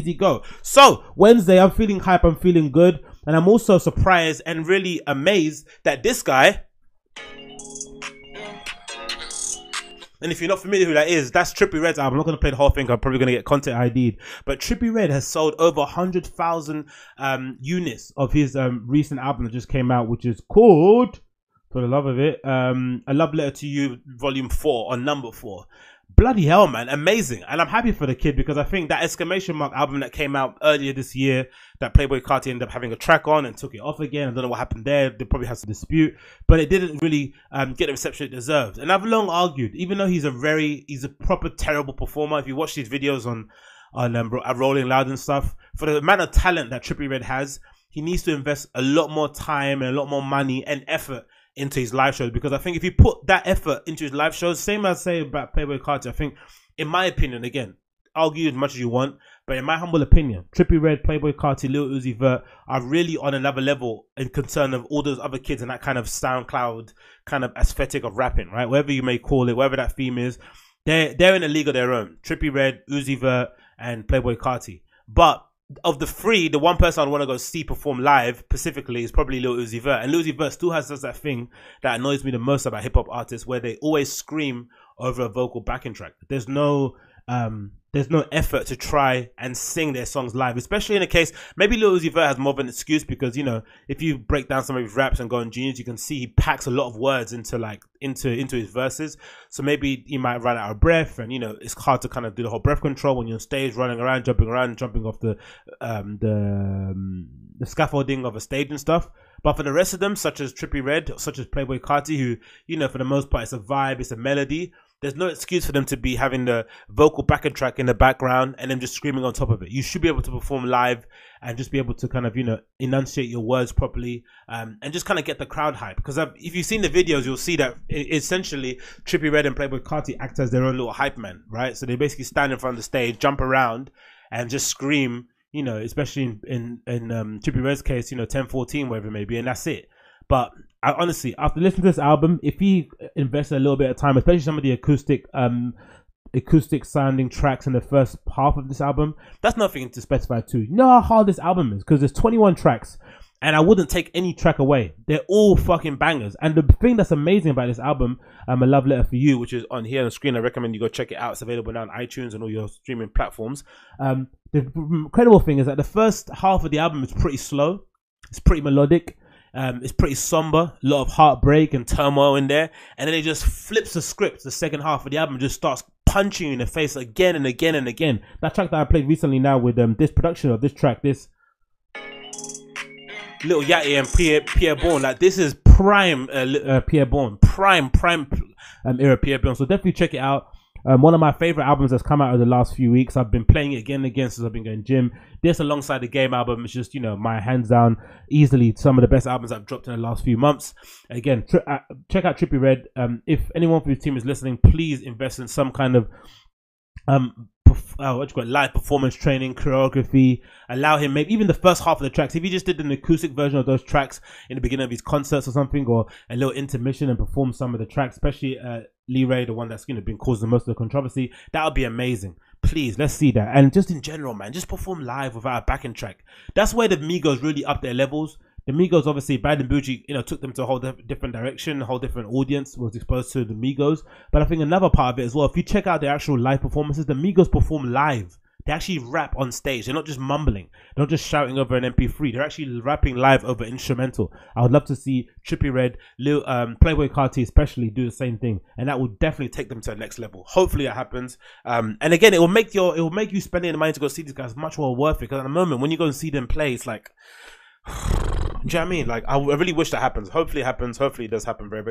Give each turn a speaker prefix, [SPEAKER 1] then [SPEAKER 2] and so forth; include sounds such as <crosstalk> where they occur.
[SPEAKER 1] easy go. So Wednesday, I'm feeling hype. I'm feeling good, and I'm also surprised and really amazed that this guy. And if you're not familiar who that is, that's Trippie Redd's album. I'm not going to play the whole thing. I'm probably going to get content ID'd. But Trippie Redd has sold over 100,000 um, units of his um, recent album that just came out, which is called, for the love of it, um, A Love Letter to You, Volume 4, or Number 4 bloody hell, man, amazing. And I'm happy for the kid because I think that exclamation mark album that came out earlier this year that Playboi Carti ended up having a track on and took it off again. I don't know what happened there. They probably has some dispute, but it didn't really um, get the reception it deserved. And I've long argued, even though he's a very, he's a proper terrible performer. If you watch these videos on on um, Rolling Loud and stuff, for the amount of talent that Trippie Redd has, he needs to invest a lot more time and a lot more money and effort into his live shows because I think if you put that effort into his live shows, same as say about Playboi Carti, I think, in my opinion, again, argue as much as you want, but in my humble opinion, Trippie Redd, Playboi Carti, Lil Uzi Vert are really on another level in concern of all those other kids and that kind of SoundCloud kind of aesthetic of rapping, right? Whatever you may call it, whatever that theme is, they're they're in a league of their own. Trippie Redd, Uzi Vert, and Playboi Carti. But of the three, the one person I'd want to go see perform live specifically is probably Lil Uzi Vert. And Lil Uzi Vert still has does that thing that annoys me the most about hip hop artists where they always scream over a vocal backing track. There's no um there's no effort to try and sing their songs live, especially in a case maybe Lil Uzi Vert has more of an excuse because you know if you break down some of his raps and go on Genius, you can see he packs a lot of words into like into into his verses. So maybe he might run out of breath, and you know it's hard to kind of do the whole breath control when you're on stage, running around, jumping around, jumping off the um, the um, the scaffolding of a stage and stuff. But for the rest of them, such as Trippie Redd, such as Playboi Carti, who you know for the most part it's a vibe, it's a melody there's no excuse for them to be having the vocal backing track in the background and then just screaming on top of it. You should be able to perform live and just be able to kind of, you know, enunciate your words properly um, and just kind of get the crowd hype. Because if you've seen the videos, you'll see that essentially Trippie Redd and Playboi Carti act as their own little hype men, right? So they basically stand in front of the stage, jump around, and just scream, you know, especially in, in, in um, Trippie Redd's case, you know, 10 14, whatever it may be, and that's it. But I, honestly, after listening to this album, if he invested a little bit of time, especially some of the acoustic, um, acoustic sounding tracks in the first half of this album, that's nothing to specify too. You know how hard this album is because there's 21 tracks, and I wouldn't take any track away. They're all fucking bangers. And the thing that's amazing about this album, um, A Love Letter for You, which is on here on the screen, I recommend you go check it out. It's available now on iTunes and all your streaming platforms. Um, the incredible thing is that the first half of the album is pretty slow. It's pretty melodic. Um, it's pretty somber, a lot of heartbreak and turmoil in there, and then it just flips the script. The second half of the album just starts punching you in the face again and again and again. That track that I played recently now with um, this production of this track, this Little Yachty and Pierre Pierre Bourne, like this is prime uh, uh, Pierre Bourne, prime prime um, era Pierre Bourne. So definitely check it out. Um, one of my favorite albums that's come out over the last few weeks. I've been playing it again and again since I've been going gym. This alongside the game album is just, you know, my hands down, easily some of the best albums I've dropped in the last few months. Again, uh, check out Trippie Redd. Um, if anyone from your team is listening, please invest in some kind of um uh, what you got live performance training, choreography. Allow him maybe even the first half of the tracks. If he just did an acoustic version of those tracks in the beginning of his concerts or something, or a little intermission and perform some of the tracks, especially uh, Lee Ray, the one that's you know been causing most of the controversy, that would be amazing. Please, let's see that. And just in general, man, just perform live without a backing track. That's where the Migos really up their levels. The Migos, obviously, Bad and Bougie, you know, took them to a whole different direction, a whole different audience was exposed to the Migos. But I think another part of it as well, if you check out their actual live performances, the Migos perform live. They actually rap on stage. They're not just mumbling. They're not just shouting over an MP3. They're actually rapping live over instrumental. I would love to see Trippie Redd, Lil, um, Playboi Carti especially do the same thing, and that will definitely take them to the next level. Hopefully it happens. Um, and again, it will make your it will make you spending the money to go see these guys much more worth it. Because at the moment, when you go and see them play, it's like. <sighs> Do you know what I mean? Like, I really wish that happens. Hopefully, it happens. Hopefully, it does happen very, very